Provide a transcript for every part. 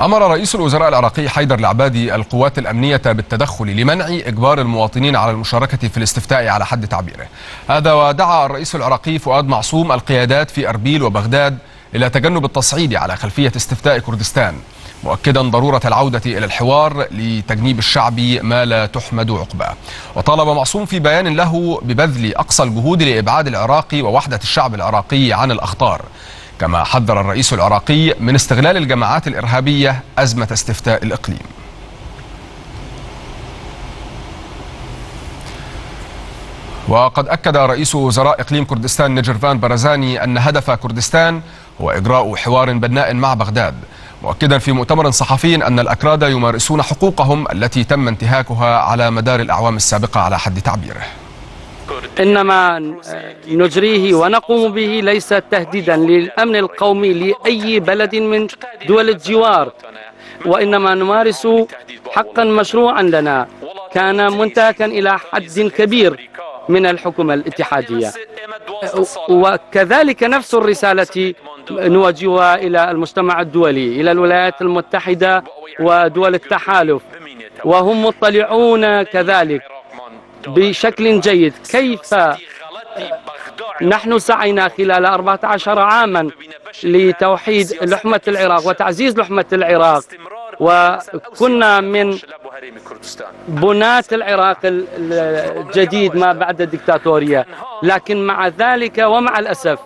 أمر رئيس الوزراء العراقي حيدر العبادي القوات الأمنية بالتدخل لمنع إجبار المواطنين على المشاركة في الاستفتاء على حد تعبيره. هذا ودعا الرئيس العراقي فؤاد معصوم القيادات في أربيل وبغداد إلى تجنب التصعيد على خلفية استفتاء كردستان مؤكدا ضرورة العودة إلى الحوار لتجنيب الشعب ما لا تحمد عقباه. وطالب معصوم في بيان له ببذل أقصى الجهود لإبعاد العراق ووحدة الشعب العراقي عن الأخطار. كما حذر الرئيس العراقي من استغلال الجماعات الإرهابية أزمة استفتاء الإقليم. وقد أكد رئيس وزراء إقليم كردستان نجرفان برزاني أن هدف كردستان هو إجراء حوار بناء مع بغداد مؤكدا في مؤتمر صحفي أن الأكراد يمارسون حقوقهم التي تم انتهاكها على مدار الأعوام السابقة على حد تعبيره. إنما نجريه ونقوم به ليس تهديدا للأمن القومي لأي بلد من دول الجوار وإنما نمارس حقا مشروعا لنا. كان منتهكا إلى حد كبير من الحكومة الاتحادية. وكذلك نفس الرسالة نوجهها إلى المجتمع الدولي إلى الولايات المتحدة ودول التحالف وهم مطلعون كذلك. بشكل جيد. كيف نحن سعينا خلال 14 عاما لتوحيد لحمة العراق وتعزيز لحمة العراق؟ وكنا من بناة العراق الجديد ما بعد الدكتاتورية. لكن مع ذلك ومع الأسف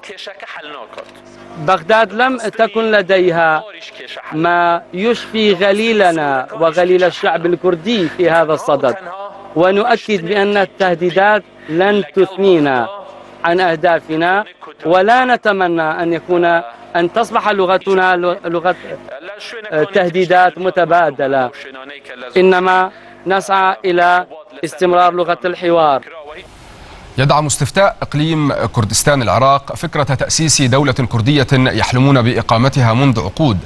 بغداد لم تكن لديها ما يشفي غليلنا وغليل الشعب الكردي في هذا الصدد. ونؤكد بأن التهديدات لن تثنينا عن أهدافنا ولا نتمنى أن يكون أن تصبح لغتنا لغة تهديدات متبادلة. إنما نسعى إلى استمرار لغة الحوار. يدعم استفتاء إقليم كردستان العراق فكرة تأسيس دولة كردية يحلمون بإقامتها منذ عقود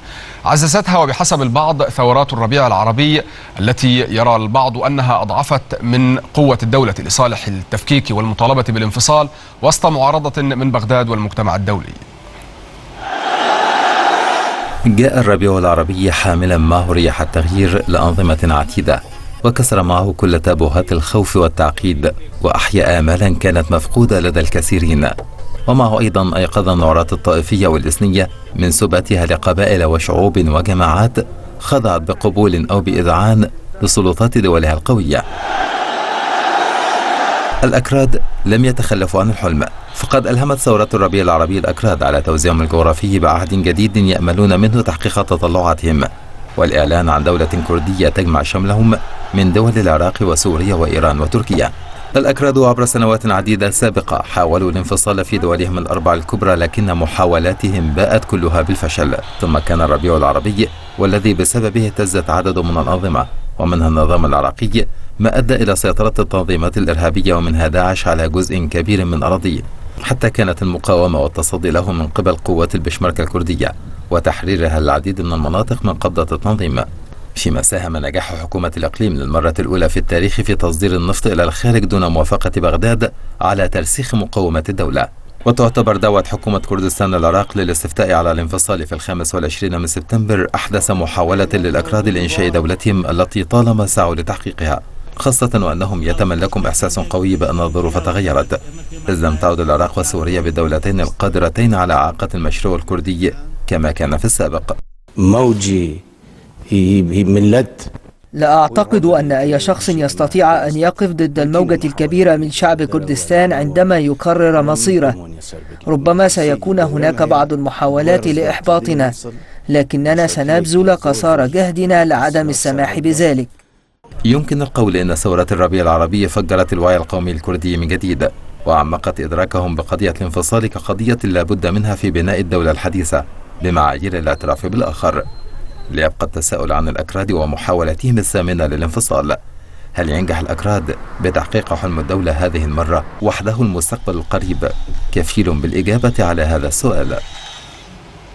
عززتها وبحسب البعض ثورات الربيع العربي التي يرى البعض أنها أضعفت من قوة الدولة لصالح التفكيك والمطالبة بالانفصال وسط معارضة من بغداد والمجتمع الدولي. جاء الربيع العربي حاملا معه رياح التغيير لأنظمة عتيدة وكسر معه كل تابوهات الخوف والتعقيد وأحيا آمالا كانت مفقودة لدى الكثيرين. ومعه أيضا أيقظ النعرات الطائفية والإثنية من سباتها لقبائل وشعوب وجماعات خضعت بقبول أو بإذعان لسلطات دولها القوية. الأكراد لم يتخلفوا عن الحلم فقد ألهمت ثورة الربيع العربي الأكراد على توزيعهم الجغرافي بعهد جديد يأملون منه تحقيق تطلعاتهم والإعلان عن دولة كردية تجمع شملهم من دول العراق وسوريا وإيران وتركيا. الأكراد عبر سنوات عديدة سابقة حاولوا الانفصال في دولهم الأربع الكبرى لكن محاولاتهم باءت كلها بالفشل. ثم كان الربيع العربي والذي بسببه اهتزت عدد من الأنظمة. ومنها النظام العراقي ما أدى إلى سيطرة التنظيمات الإرهابية ومنها داعش على جزء كبير من أراضيه. حتى كانت المقاومة والتصدي له من قبل قوات البشمركة الكردية وتحريرها العديد من المناطق من قبضة التنظيم. فيما ساهم نجاح حكومة الإقليم للمرة الأولى في التاريخ في تصدير النفط إلى الخارج دون موافقة بغداد على ترسيخ مقومة الدولة. وتعتبر دعوة حكومة كردستان العراق للاستفتاء على الانفصال في الخامس والعشرين من سبتمبر أحدث محاولة للأكراد لإنشاء دولتهم التي طالما سعوا لتحقيقها خاصة وأنهم يتملكهم إحساس قوي بأن الظروف تغيرت. إذ لم تعد العراق وسوريا بالدولتين القادرتين على إعاقة المشروع الكردي كما كان في السابق. موجي لا أعتقد أن أي شخص يستطيع أن يقف ضد الموجة الكبيرة من شعب كردستان عندما يقرر مصيره. ربما سيكون هناك بعض المحاولات لإحباطنا لكننا سنبذل قصارى جهدنا لعدم السماح بذلك. يمكن القول أن ثورة الربيع العربي فجرت الوعي القومي الكردي من جديد وعمقت إدراكهم بقضية الانفصال كقضية لا بد منها في بناء الدولة الحديثة بمعايير الاعتراف بالآخر. ليبقى التساؤل عن الأكراد ومحاولاتهم الثامنة للانفصال. هل ينجح الأكراد بتحقيق حلم الدولة هذه المرة وحده المستقبل القريب؟ كفيل بالإجابة على هذا السؤال.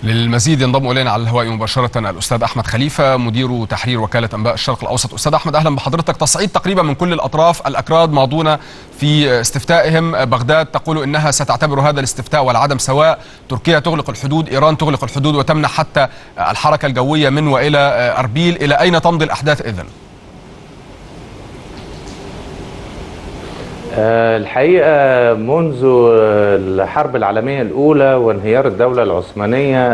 للمزيد ينضم إلينا على الهواء مباشرة الأستاذ أحمد خليفة مدير تحرير وكالة أنباء الشرق الأوسط. أستاذ أحمد أهلا بحضرتك. تصعيد تقريبا من كل الأطراف الأكراد ماضون في استفتائهم. بغداد تقول إنها ستعتبر هذا الاستفتاء والعدم سواء تركيا تغلق الحدود إيران تغلق الحدود وتمنع حتى الحركة الجوية من وإلى أربيل. إلى أين تمضي الأحداث إذن؟ الحقيقة منذ الحرب العالمية الأولى وانهيار الدولة العثمانية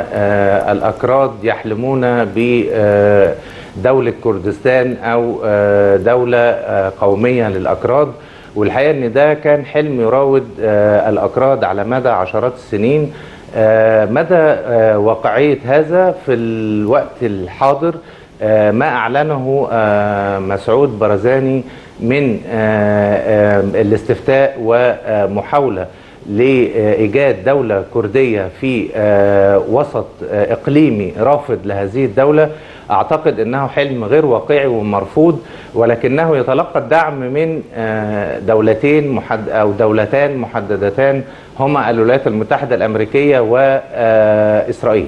الأكراد يحلمون بدولة كردستان أو دولة قومية للأكراد. والحقيقة أن ده كان حلم يراود الأكراد على مدى عشرات السنين. مدى واقعية هذا في الوقت الحاضر. ما أعلنه مسعود برزاني من الاستفتاء ومحاولة لإيجاد دولة كردية في وسط إقليمي رافض لهذه الدولة. أعتقد أنه حلم غير واقعي ومرفوض ولكنه يتلقى الدعم من دولتين محد أو دولتان محددتان هما الولايات المتحدة الأمريكية وإسرائيل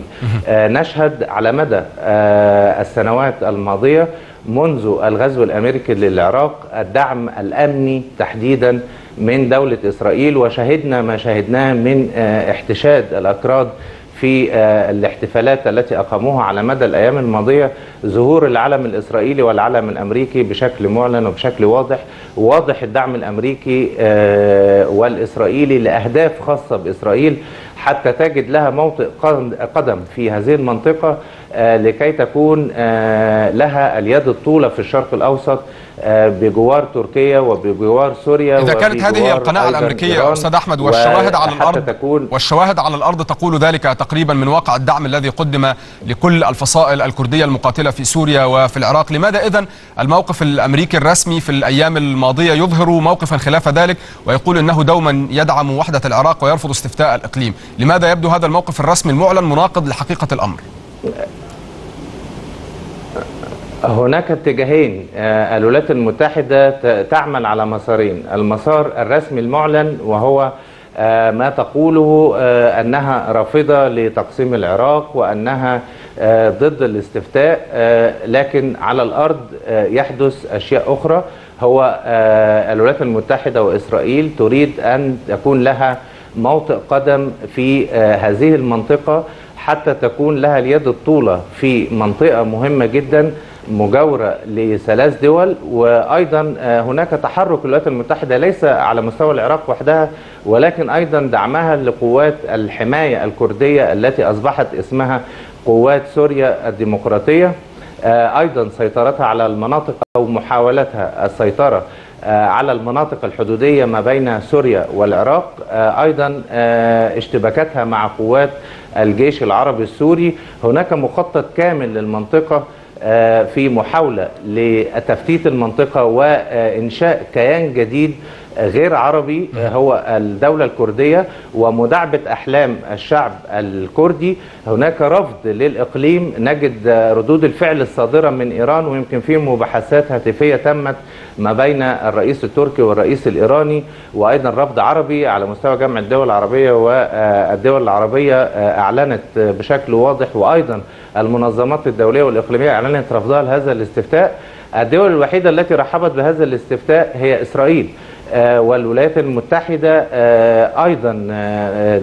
نشهد على مدى السنوات الماضية منذ الغزو الأمريكي للعراق الدعم الأمني تحديدا من دولة إسرائيل وشهدنا ما شهدناه من احتشاد الأكراد في الاحتفالات التي أقاموها على مدى الأيام الماضية ظهور العلم الإسرائيلي والعلم الأمريكي بشكل معلن وبشكل واضح واضح الدعم الأمريكي والإسرائيلي لأهداف خاصة بإسرائيل حتى تجد لها موطئ قدم في هذه المنطقة. لكي تكون لها اليد الطولة في الشرق الأوسط بجوار تركيا وبجوار سوريا إذا كانت هذه هي القناعة الأمريكية أستاذ أحمد والشواهد على الأرض تكون والشواهد على الأرض تقول ذلك تقريبا من واقع الدعم الذي قدم لكل الفصائل الكردية المقاتلة في سوريا وفي العراق. لماذا إذن الموقف الأمريكي الرسمي في الأيام الماضية يظهر موقفا خلاف ذلك ويقول أنه دوما يدعم وحدة العراق ويرفض استفتاء الإقليم؟ لماذا يبدو هذا الموقف الرسمي المعلن مناقض لحقيقة الأمر؟ هناك اتجاهين الولايات المتحدة تعمل على مسارين المسار الرسمي المعلن وهو ما تقوله أنها رافضة لتقسيم العراق وأنها ضد الاستفتاء لكن على الأرض يحدث أشياء أخرى. هو الولايات المتحدة وإسرائيل تريد أن يكون لها موطئ قدم في هذه المنطقة حتى تكون لها اليد الطولة في منطقة مهمة جدا مجاورة لثلاث دول وأيضا هناك تحرك الولايات المتحدة ليس على مستوى العراق وحدها ولكن أيضا دعمها لقوات الحماية الكردية التي أصبحت اسمها قوات سوريا الديمقراطية. أيضا سيطرتها على المناطق أو محاولتها السيطرة على المناطق الحدودية ما بين سوريا والعراق. أيضا اشتباكاتها مع قوات الجيش العربي السوري. هناك مخطط كامل للمنطقة في محاولة لتفتيت المنطقة وإنشاء كيان جديد غير عربي هو الدولة الكردية ومداعبة أحلام الشعب الكردي. هناك رفض للإقليم نجد ردود الفعل الصادرة من إيران ويمكن في مباحثات هاتفية تمت ما بين الرئيس التركي والرئيس الإيراني وأيضا رفض عربي على مستوى جامعة الدول العربية والدول العربية أعلنت بشكل واضح وأيضا المنظمات الدولية والإقليمية أعلنت رفضها لهذا الاستفتاء. الدول الوحيدة التي رحبت بهذا الاستفتاء هي إسرائيل. والولايات المتحدة أيضا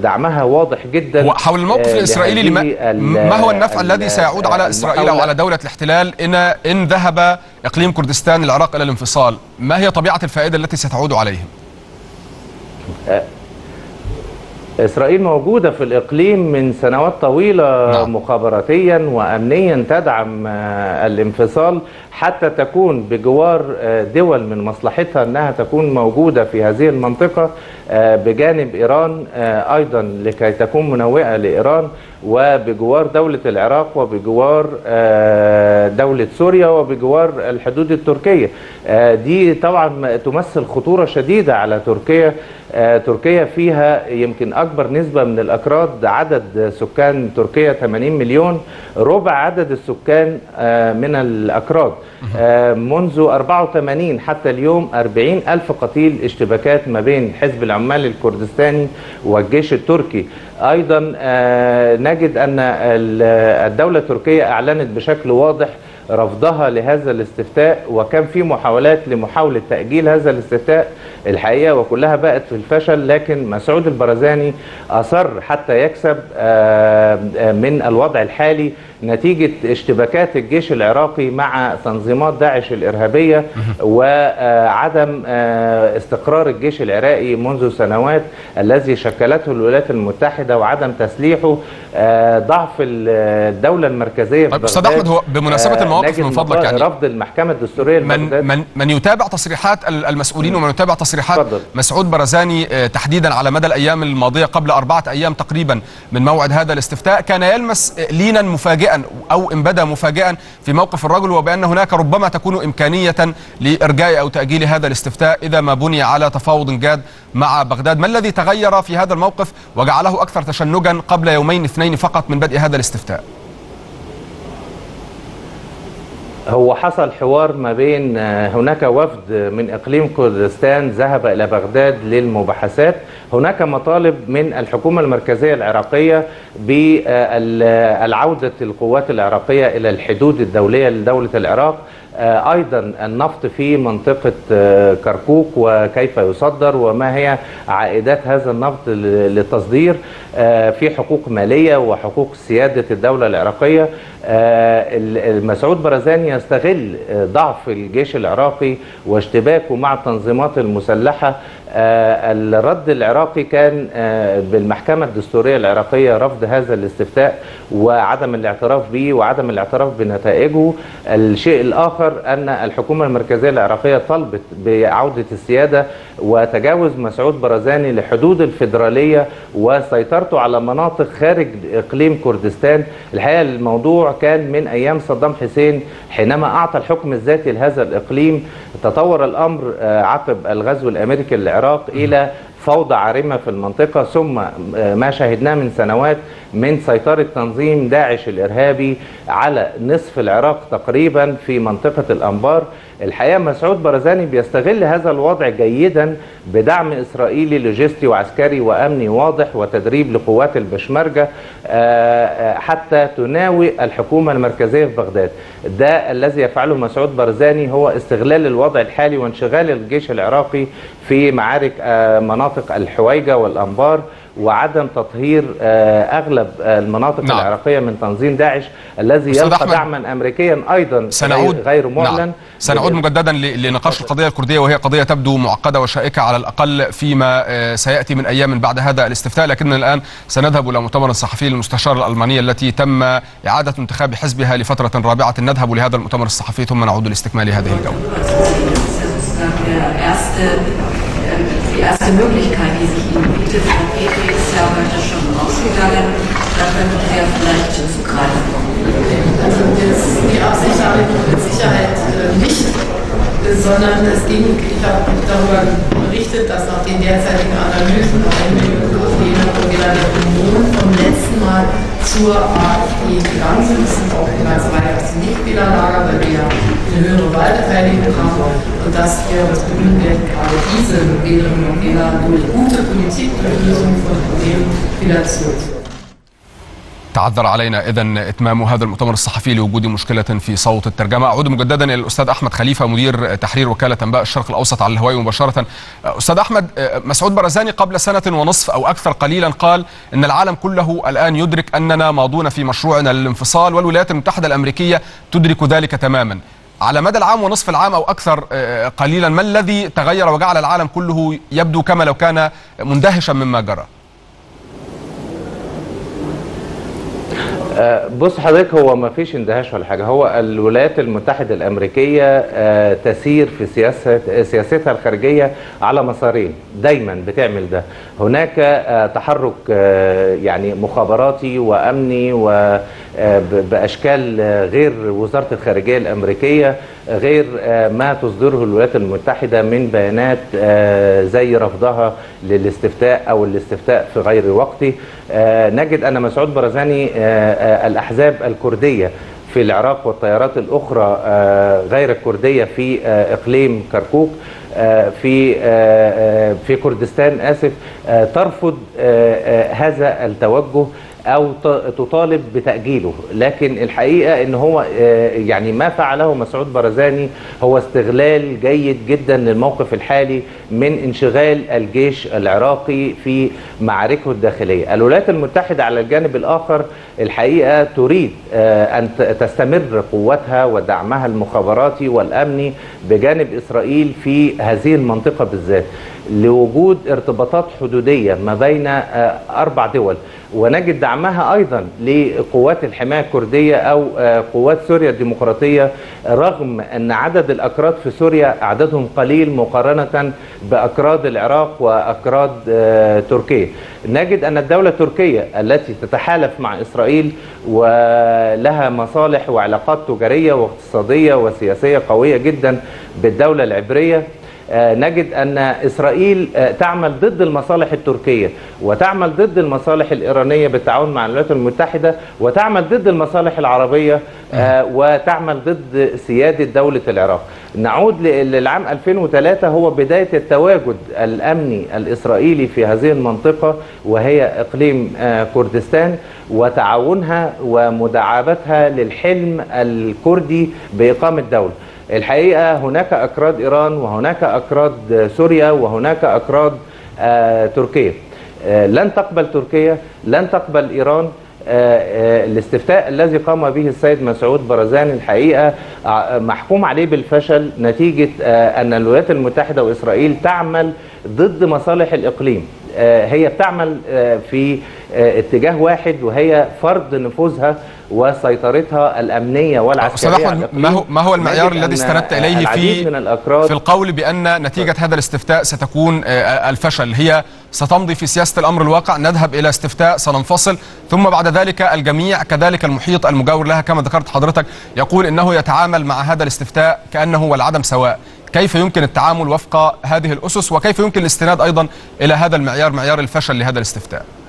دعمها واضح جدا حول الموقف الإسرائيلي لما ما هو النفع الذي سيعود على إسرائيل أو على دولة الاحتلال إن إن ذهب إقليم كردستان العراق إلى الانفصال ما هي طبيعة الفائدة التي ستعود عليهم؟ إسرائيل موجودة في الإقليم من سنوات طويلة نعم. مخابراتيا وأمنيا تدعم الانفصال حتى تكون بجوار دول من مصلحتها أنها تكون موجودة في هذه المنطقة بجانب إيران أيضا لكي تكون منوئة لإيران وبجوار دولة العراق وبجوار دولة سوريا وبجوار الحدود التركية دي طبعا تمثل خطورة شديدة على تركيا تركيا فيها يمكن أكبر نسبة من الأكراد. عدد سكان تركيا 80 مليون. ربع عدد السكان من الأكراد. منذ 84 حتى اليوم 40 ألف قتيل اشتباكات ما بين حزب العمال الكردستاني والجيش التركي. أيضا آه، نجد أن ال- الدولة التركية أعلنت بشكل واضح رفضها لهذا الاستفتاء وكان في محاولات لمحاولة تأجيل هذا الاستفتاء الحقيقة وكلها بقت في الفشل لكن مسعود البرزاني أصر حتى يكسب آه، آه، من الوضع الحالي نتيجة اشتباكات الجيش العراقي مع تنظيمات داعش الإرهابية وعدم آه، استقرار الجيش العراقي منذ سنوات الذي شكلته الولايات المتحدة وعدم تسليحه ضعف ال- الدولة المركزية طيب أستاذ. أحمد، هو بمناسبة آه، المواقف نجد من فضلك يعني. رفض المحكمة الدستورية من من من يتابع تصريحات ال- المسؤولين ومن يتابع تصريحات اتفضل. مسعود برزاني آه، تحديدا على مدى الأيام الماضية قبل أربعة أيام تقريبا من موعد هذا الاستفتاء كان يلمس آه، لينا مفاجئا أو إن بدا مفاجئا في موقف الرجل وبأن هناك ربما تكون إمكانية لارجاء أو تأجيل هذا الاستفتاء إذا ما بني على تفاوض جاد مع بغداد. ما الذي تغير في هذا الموقف وجعله أكثر تشنجا قبل يومين اثنين فقط من بدء هذا الاستفتاء؟ هو حصل حوار ما بين آه، هناك وفد من إقليم كردستان ذهب إلى بغداد للمباحثات. هناك مطالب من الحكومة المركزية العراقية بالعودة القوات العراقية إلى الحدود الدولية لدولة العراق. آه، أيضا النفط في منطقة آه، كركوك وكيف يصدر وما هي عائدات هذا النفط للتصدير. في حقوق مالية وحقوق سيادة الدولة العراقية. آه، المسعود برزاني يستغل آه، ضعف الجيش العراقي واشتباكه مع التنظيمات المسلحة. آه، الرد العراقي كان آه، بالمحكمة الدستورية العراقية رفض هذا الاستفتاء وعدم الاعتراف به وعدم الاعتراف بنتائجه. الشيء الآخر أن الحكومة المركزية العراقية طلبت بعودة السيادة وتجاوز مسعود برزاني لحدود الفيدرالية وسيطرته على مناطق خارج إقليم كردستان. الحقيقة الموضوع كان من أيام صدام حسين حينما أعطى الحكم الذاتي لهذا الإقليم تطور الأمر آه، عقب الغزو الأمريكي للعراق إلى فوضى عارمة في المنطقة. ثم آه، ما شاهدناه من سنوات من سيطرة تنظيم داعش الإرهابي على نصف العراق تقريبا في منطقة الأنبار. الحقيقة مسعود برزاني بيستغل هذا الوضع جيدا بدعم إسرائيلي لوجستي وعسكري وأمني واضح وتدريب لقوات البشمركه آه، آه، حتى تناوي الحكومة المركزية في بغداد. ده الذي يفعله مسعود برزاني هو استغلال الوضع الحالي وانشغال الجيش العراقي في معارك آه، مناطق الحويجة والأنبار وعدم تطهير آه، أغلب آه، المناطق نعم. نعم. العراقية من تنظيم داعش الذي يلقى دعما امريكيا أيضا سنعود غير- غير معلن نعم. سنعود مجددا لنقاش القضية الكردية وهي قضية تبدو معقدة وشائكة على الأقل فيما سيأتي من أيام بعد هذا الاستفتاء لكننا الآن سنذهب إلى مؤتمر صحفي للمستشاره الالمانيه التي تم إعادة انتخاب حزبها لفترة رابعة نذهب لهذا المؤتمر الصحفي ثم نعود لاستكمال هذه الجولة der erste, äh, die erste Möglichkeit, die sich Ihnen bietet. Frau Petri ist ja heute schon rausgegangen. Da könnten wir vielleicht zugreifen. Also das, die Absicht habe ich mit Sicherheit äh, nicht, sondern es ging, ich habe darüber berichtet, dass nach den derzeitigen Analysen eine Pläne und der Union vom letzten Mal zur AfD gegangen sind. Es sind auch ganz weit aus dem Nichtwählerlager, weil wir ja eine höhere Wahlbeteiligung haben und dass wir uns bemühen werden, gerade diese Wählerinnen und Wähler durch gute Politik, durch Lösung von Problemen wieder zurückzuführen. تعذر علينا. اذا إتمام هذا المؤتمر الصحفي لوجود مشكلة في صوت الترجمة. أعود مجددا إلى الأستاذ أحمد خليفة مدير تحرير وكالة انباء الشرق الأوسط على الهواء مباشرة. أستاذ أحمد مسعود برزاني قبل سنة ونصف أو أكثر قليلا قال إن العالم كله الآن يدرك أننا ماضون في مشروعنا للانفصال والولايات المتحدة الأمريكية تدرك ذلك تماما. على مدى العام ونصف العام أو أكثر آه، قليلا ما الذي تغير وجعل العالم كله يبدو كما لو كان مندهشا مما جرى؟ بص حضرتك هو ما فيش اندهاش ولا حاجة. هو الولايات المتحدة الأمريكية آه، تسير في سياسه سياستها الخارجية على مسارين. دايما بتعمل ده. هناك آه، تحرك آه، يعني مخابراتي وأمني وباشكال غير وزارة الخارجية الأمريكية. غير آه، ما تصدره الولايات المتحدة من بيانات آه، زي رفضها للاستفتاء أو الاستفتاء في غير وقته. آه، نجد أن مسعود برزاني الأحزاب الكردية في العراق والتيارات الأخرى آه، غير الكردية في إقليم كركوك في في كردستان آسف آه، ترفض هذا التوجه. أو تطالب بتأجيله. لكن الحقيقة إن هو آه، يعني ما فعله مسعود برزاني هو استغلال جيد جدا للموقف الحالي من انشغال الجيش العراقي في معاركه الداخلية. الولايات المتحدة على الجانب الآخر الحقيقة تريد آه، أن تستمر قوتها ودعمها المخابراتي والأمني بجانب إسرائيل في هذه المنطقة بالذات. لوجود ارتباطات حدودية ما بين آه، أربع دول ونجد دعمها أيضا لقوات الحماية الكردية أو آه، قوات سوريا الديمقراطية رغم أن عدد الأكراد في سوريا عددهم قليل مقارنة بأكراد العراق وأكراد آه، تركيا. نجد أن الدولة التركية التي تتحالف مع إسرائيل ولها مصالح وعلاقات تجارية واقتصادية وسياسية قوية جدا بالدولة العبرية آه، نجد أن إسرائيل آه، تعمل ضد المصالح التركية وتعمل ضد المصالح الإيرانية بالتعاون مع الولايات المتحدة وتعمل ضد المصالح العربية آه، وتعمل ضد سيادة دولة العراق. نعود للعام 2003 هو بداية التواجد الأمني الإسرائيلي في هذه المنطقة وهي إقليم آه، كردستان وتعاونها ومداعبتها للحلم الكردي بإقامة دولة. الحقيقة هناك أكراد إيران وهناك أكراد سوريا وهناك أكراد آه، تركيا. آه، لن تقبل تركيا لن تقبل إيران. آه، الاستفتاء الذي قام به السيد مسعود برزاني الحقيقة آه، محكوم عليه بالفشل نتيجة آه، أن الولايات المتحدة وإسرائيل تعمل ضد مصالح الإقليم. آه، هي بتعمل في اتجاه واحد وهي فرض نفوذها وسيطرتها الأمنية والعسكرية على. ما هو ما هو المعيار الذي استندت إليه في من الأكراد في القول بأن نتيجة هذا الاستفتاء ستكون آه، الفشل. هي ستمضي في سياسة الأمر الواقع. نذهب إلى استفتاء سننفصل. ثم بعد ذلك الجميع كذلك المحيط المجاور لها كما ذكرت حضرتك يقول إنه يتعامل مع هذا الاستفتاء كأنه والعدم سواء. كيف يمكن التعامل وفق هذه الأسس؟ وكيف يمكن الاستناد أيضا إلى هذا المعيار معيار الفشل لهذا الاستفتاء؟ آه،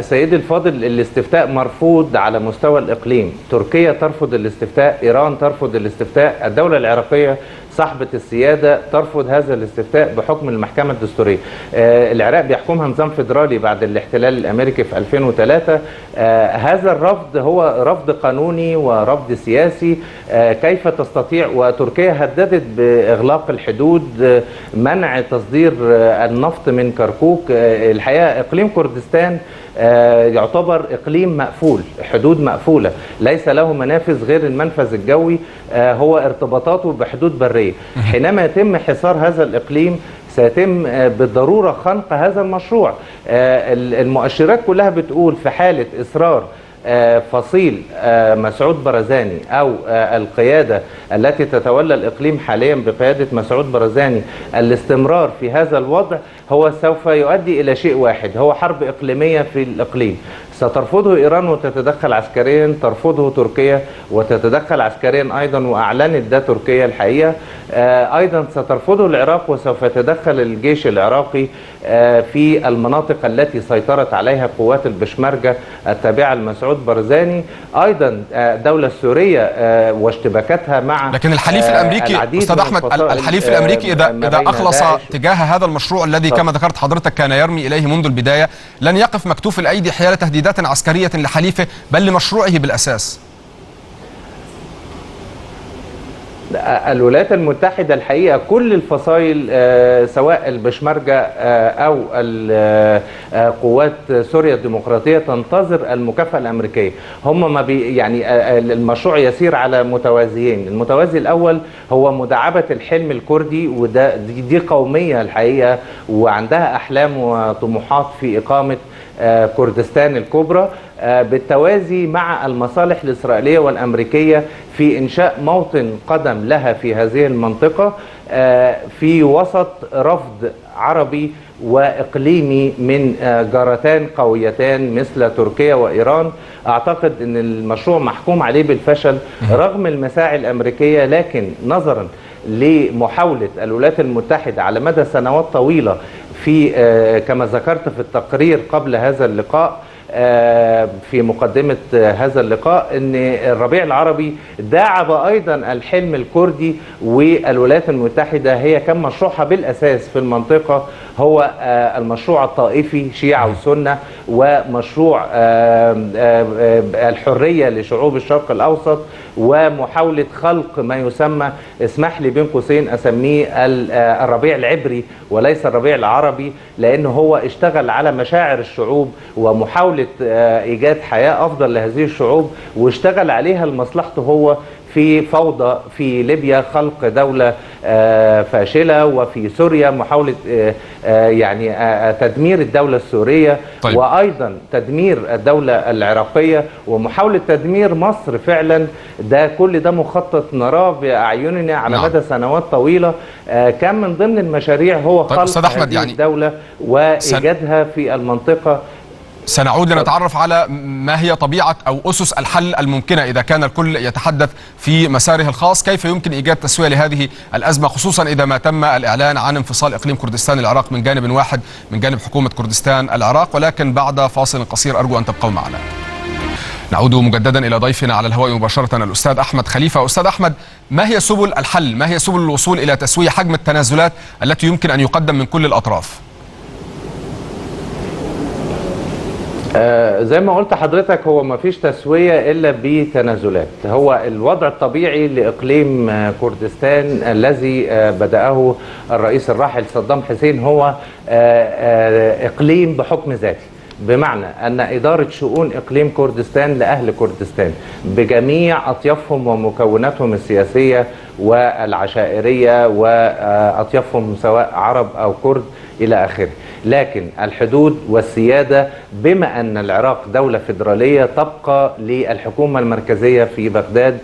سيدي الفاضل الاستفتاء مرفوض على مستوى الإقليم. تركيا ترفض الاستفتاء إيران ترفض الاستفتاء الدولة العراقية صاحبة السيادة ترفض هذا الاستفتاء بحكم المحكمة الدستورية. آه، العراق بيحكمها نظام فيدرالي بعد الاحتلال الأمريكي في 2003 آه، هذا الرفض هو رفض قانوني ورفض سياسي. آه، كيف تستطيع؟ وتركيا هددت بإغلاق الحدود منع تصدير النفط من كركوك. الحقيقة إقليم كردستان يعتبر إقليم مقفول حدود مقفولة. ليس له منافذ غير المنفذ الجوي. هو ارتباطاته بحدود برية. حينما يتم حصار هذا الإقليم سيتم آه، بالضرورة خنق هذا المشروع. آه، ال- المؤشرات كلها بتقول في حالة إصرار آه، فصيل مسعود برزاني أو آه، القيادة التي تتولى الإقليم حاليا بقيادة مسعود برزاني الاستمرار في هذا الوضع هو سوف يؤدي إلى شيء واحد هو حرب إقليمية في الإقليم. سترفضه إيران وتتدخل عسكريا ترفضه تركيا وتتدخل عسكريا أيضا وأعلنت ده تركيا الحقيقة. آه، أيضا سترفضه العراق وسوف يتدخل الجيش العراقي آه، في المناطق التي سيطرت عليها قوات البشمركة التابعة لمسعود برزاني. أيضا الدولة السوريه آه، واشتباكاتها مع لكن الحليف من أحمد الفصائل، الحليف اذا بين أخلص داعش. تجاه هذا المشروع الذي كما ذكرت حضرتك كان يرمي إليه منذ البداية لن يقف مكتوف الأيدي حيال تهديدات عسكرية لحليفه بل لمشروعه بالأساس. الولايات المتحدة الحقيقة كل الفصائل آه، سواء البشمركة آه، أو آه، قوات سوريا الديمقراطية تنتظر المكافأة الأمريكية. هم ما بي يعني المشروع يسير على متوازيين. المتوازي الأول هو مداعبة الحلم الكردي وده دي, قومية الحقيقة وعندها أحلام وطموحات في إقامة كردستان الكبرى. بالتوازي مع المصالح الإسرائيلية والأمريكية في إنشاء موطن قدم لها في هذه المنطقة آه، في وسط رفض عربي وإقليمي من آه، جارتان قويتان مثل تركيا وإيران. أعتقد أن المشروع محكوم عليه بالفشل رغم المساعي الأمريكية لكن نظرا لمحاولة الولايات المتحدة على مدى سنوات طويلة في آه، كما ذكرت في التقرير قبل هذا اللقاء في مقدمة هذا اللقاء أن الربيع العربي داعب أيضا الحلم الكردي والولايات المتحدة هي كان مشروعها بالأساس في المنطقة هو المشروع الطائفي شيعة وسنة ومشروع الحرية لشعوب الشرق الأوسط ومحاولة خلق ما يسمى اسمح لي بين قوسين أسميه الربيع العبري وليس الربيع العربي لأنه هو اشتغل على مشاعر الشعوب ومحاولة إيجاد حياة أفضل لهذه الشعوب واشتغل عليها لمصلحته هو في فوضى في ليبيا خلق دولة فاشلة وفي سوريا محاولة يعني تدمير الدولة السورية طيب. وأيضا تدمير الدولة العراقية ومحاولة تدمير مصر فعلا ده كل ده مخطط نراه بأعيننا على نعم. مدى سنوات طويلة كان من ضمن المشاريع هو طيب خلق هذه يعني الدولة وإيجادها في المنطقة سنعود لنتعرف على ما هي طبيعة أو أسس الحل الممكنة إذا كان الكل يتحدث في مساره الخاص. كيف يمكن إيجاد تسوية لهذه الأزمة خصوصا إذا ما تم الإعلان عن انفصال إقليم كردستان العراق من جانب واحد من جانب حكومة كردستان العراق؟ ولكن بعد فاصل قصير أرجو أن تبقوا معنا. نعود مجددا إلى ضيفنا على الهواء مباشرة الأستاذ أحمد خليفة. أستاذ أحمد ما هي سبل الحل؟ ما هي سبل الوصول إلى تسوية حجم التنازلات التي يمكن أن يقدم من كل الأطراف؟ آه زي ما قلت حضرتك هو ما فيش تسوية إلا بتنازلات. هو الوضع الطبيعي لإقليم آه كردستان الذي آه بدأه الرئيس الراحل صدام حسين هو إقليم بحكم ذاتي. بمعنى أن إدارة شؤون إقليم كردستان لأهل كردستان بجميع أطيافهم ومكوناتهم السياسية والعشائرية وأطيافهم سواء عرب أو كرد إلى آخره. لكن الحدود والسيادة بما أن العراق دولة فيدرالية تبقى للحكومة المركزية في بغداد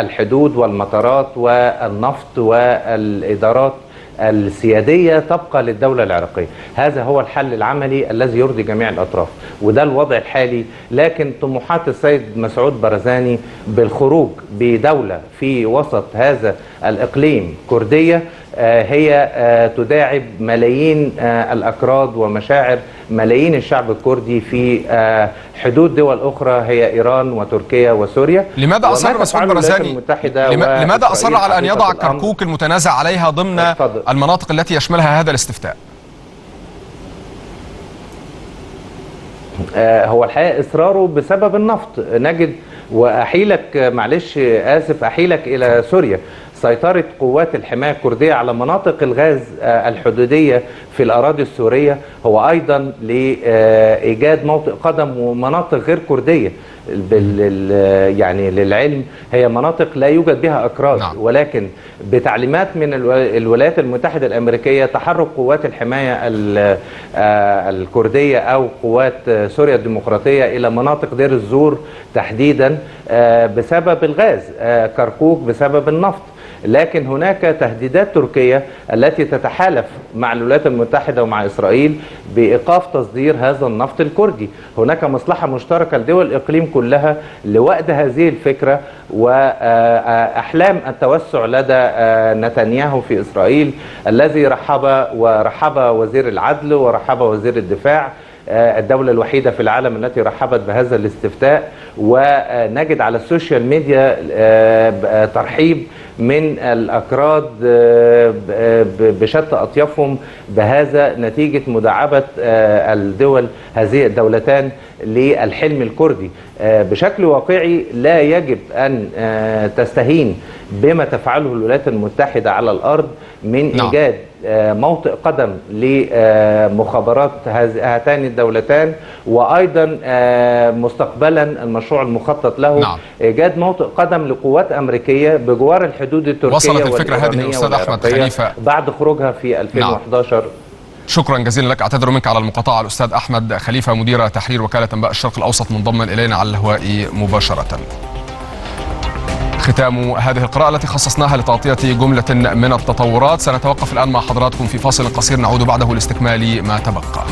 الحدود والمطارات والنفط والإدارات السيادية تبقى للدولة العراقية. هذا هو الحل العملي الذي يرضي جميع الأطراف وده الوضع الحالي. لكن طموحات السيد مسعود برزاني بالخروج بدولة في وسط هذا الإقليم كردية هي تداعب ملايين الأكراد ومشاعر ملايين الشعب الكردي في حدود دول أخرى هي إيران وتركيا وسوريا. لماذا أصر مسعود برزاني لماذا أصر على أن يضع كركوك المتنازع عليها ضمن اتفضل. المناطق التي يشملها هذا الاستفتاء؟ هو الحقيقة إصراره بسبب النفط. نجد وأحيلك معلش آسف أحيلك إلى سوريا. سيطرة قوات الحماية الكردية على مناطق الغاز الحدودية في الأراضي السورية. هو أيضا لإيجاد موطئ قدم ومناطق غير كردية. يعني للعلم هي مناطق لا يوجد بها أكراد. نعم. ولكن بتعليمات من الولايات المتحدة الأمريكية تحرك قوات الحماية الكردية أو قوات سوريا الديمقراطية إلى مناطق دير الزور تحديدا بسبب الغاز كركوك بسبب النفط. لكن هناك تهديدات تركية التي تتحالف مع الولايات المتحدة ومع إسرائيل بإيقاف تصدير هذا النفط الكردي. هناك مصلحة مشتركة لدول الإقليم كلها لوأد هذه الفكرة وأحلام التوسع لدى نتنياهو في إسرائيل الذي رحب ورحب وزير العدل ورحب وزير الدفاع الدولة الوحيدة في العالم التي رحبت بهذا الاستفتاء ونجد على ال social media ترحيب من الأكراد بشتى أطيافهم بهذا نتيجة مداعبة الدول هذه الدولتان للحلم الكردي بشكل واقعي لا يجب أن تستهين بما تفعله الولايات المتحدة على الأرض من نعم. إيجاد موطئ قدم لمخابرات هاتان الدولتان وأيضا مستقبلا المشروع المخطط له. نعم. ايجاد موطئ قدم لقوات أمريكية بجوار الحدود التركية وصلت الفكرة هذه أستاذ أحمد خليفة. بعد خروجها في 2011 نعم. شكرا جزيلا لك. أعتذر منك على المقاطعة الأستاذ أحمد خليفة مدير تحرير وكالة أنباء الشرق الأوسط منضما إلينا على الهواء مباشرة. ختام هذه القراءة التي خصصناها لتغطية جملة من التطورات. سنتوقف الآن مع حضراتكم في فاصل قصير. نعود بعده لاستكمال ما تبقى.